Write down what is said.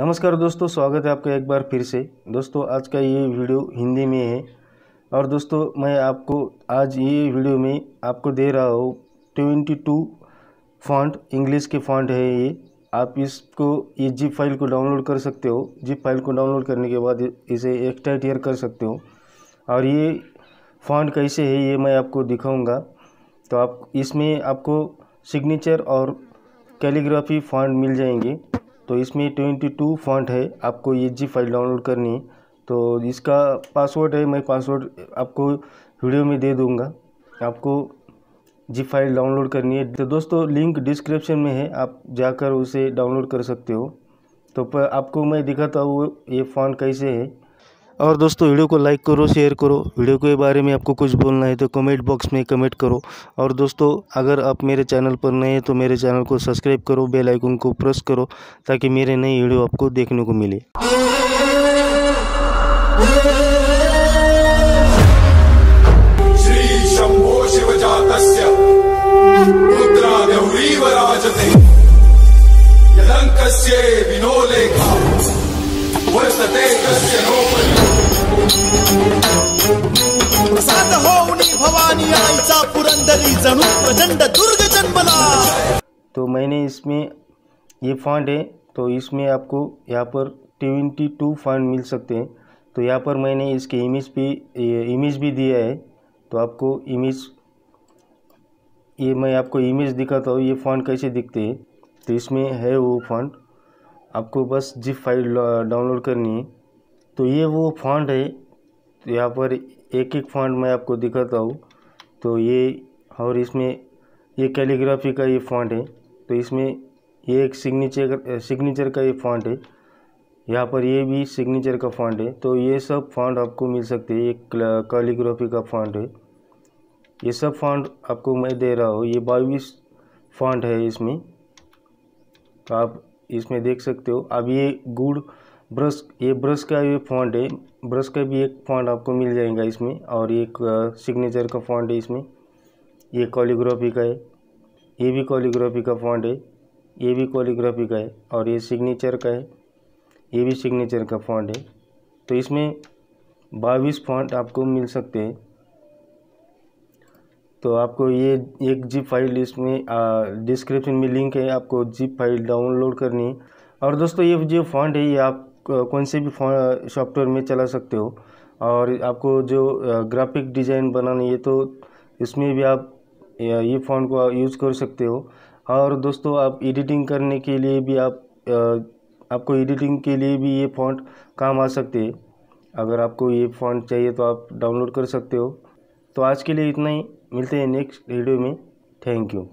नमस्कार दोस्तों, स्वागत है आपका एक बार फिर से। दोस्तों, आज का ये वीडियो हिंदी में है। और दोस्तों, मैं आपको आज ये वीडियो में आपको दे रहा हूँ ट्वेंटी टू फॉन्ट, इंग्लिश के फॉन्ट है ये। आप इसको, ये जिप फ़ाइल को डाउनलोड कर सकते हो। जिप फ़ाइल को डाउनलोड करने के बाद इसे एक्सट्रैक्ट कर सकते हो। और ये फॉन्ट कैसे है, ये मैं आपको दिखाऊँगा। तो आप, इसमें आपको सिग्नेचर और कैलीग्राफी फॉन्ट मिल जाएँगे। तो इसमें ट्वेंटी टू फॉन्ट है, आपको ये जी फ़ाइल डाउनलोड करनी है। तो इसका पासवर्ड है, मैं पासवर्ड आपको वीडियो में दे दूँगा। आपको जी फ़ाइल डाउनलोड करनी है। तो दोस्तों लिंक डिस्क्रिप्शन में है, आप जाकर उसे डाउनलोड कर सकते हो। तो पर आपको मैं दिखाता हूँ ये फ़ॉन्ट कैसे है। और दोस्तों, वीडियो को लाइक करो शेयर करो। वीडियो के बारे में आपको कुछ बोलना है तो कमेंट बॉक्स में कमेंट करो। और दोस्तों, अगर आप मेरे चैनल पर नए हैं तो मेरे चैनल को सब्सक्राइब करो बेल आइकन को प्रेस करो ताकि मेरे नई वीडियो आपको देखने को मिले। वर्तते कस्य मैंने इसमें ये फॉन्ट है तो इसमें आपको यहाँ पर ट्वेंटी टू फॉन्ट मिल सकते हैं। तो यहाँ पर मैंने इसके इमेज भी इमेज भी दिया है। तो आपको इमेज ये मैं आपको इमेज दिखाता हूँ, ये फॉन्ट कैसे दिखते हैं। तो इसमें है वो फॉन्ट आपको बस जिप फ़ाइल डाउनलोड करनी है। तो ये वो फॉन्ट है। तो यहाँ पर एक एक फॉन्ट मैं आपको दिखाता हूँ। तो ये, और इसमें ये कैलीग्राफी का ये फॉन्ट है। तो इसमें ये एक सिग्नेचर सिग्नेचर का ये फॉन्ट है। यहाँ पर ये भी सिग्नेचर का फॉन्ट है। तो ये सब फॉन्ट आपको मिल सकते हैं। ये कैलीग्राफी का फॉन्ट है। ये सब फॉन्ट आपको मैं दे रहा हूँ। ये बाईस फॉन्ट है इसमें। तो आप इसमें देख सकते हो। अब ये गुड ब्रश, ये ब्रश का ये फॉन्ट है। ब्रश का भी एक फॉन्ट आपको मिल जाएगा इसमें। और एक सिग्नेचर का फॉन्ट है इसमें। ये कॉलीग्राफी का है। ये भी कॉलीग्राफी का फॉन्ट है, ये भी कॉलीग्राफी का है और ये सिग्नेचर का है, ये भी सिग्नेचर का फॉन्ट है। तो इसमें बाईस फॉन्ट आपको मिल सकते हैं। तो आपको ये एक जिप फ़ाइल इसमें डिस्क्रिप्शन में लिंक है, आपको जिप फ़ाइल डाउनलोड करनी है। और दोस्तों, ये जो फॉन्ट है, ये आप कौन से भी सॉफ्टवेयर में चला सकते हो। और आपको जो ग्राफिक डिज़ाइन बनानी है तो इसमें भी आप ये फ़ॉन्ट को यूज़ कर सकते हो। और दोस्तों, आप एडिटिंग करने के लिए भी आप आपको एडिटिंग के लिए भी ये फ़ॉन्ट काम आ सकते हैं। अगर आपको ये फ़ॉन्ट चाहिए तो आप डाउनलोड कर सकते हो। तो आज के लिए इतना ही। मिलते हैं नेक्स्ट वीडियो में। Thank you